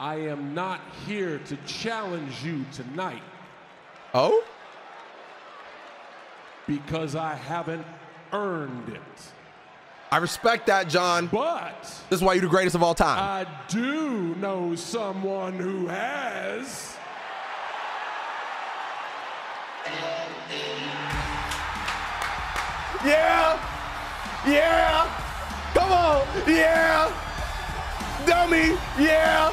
I am not here to challenge you tonight Oh? because I haven't earned it. I respect that, John. But This is why you're the greatest of all time. I do know someone who has. Yeah. Yeah. Come on. Yeah. Dummy. Yeah.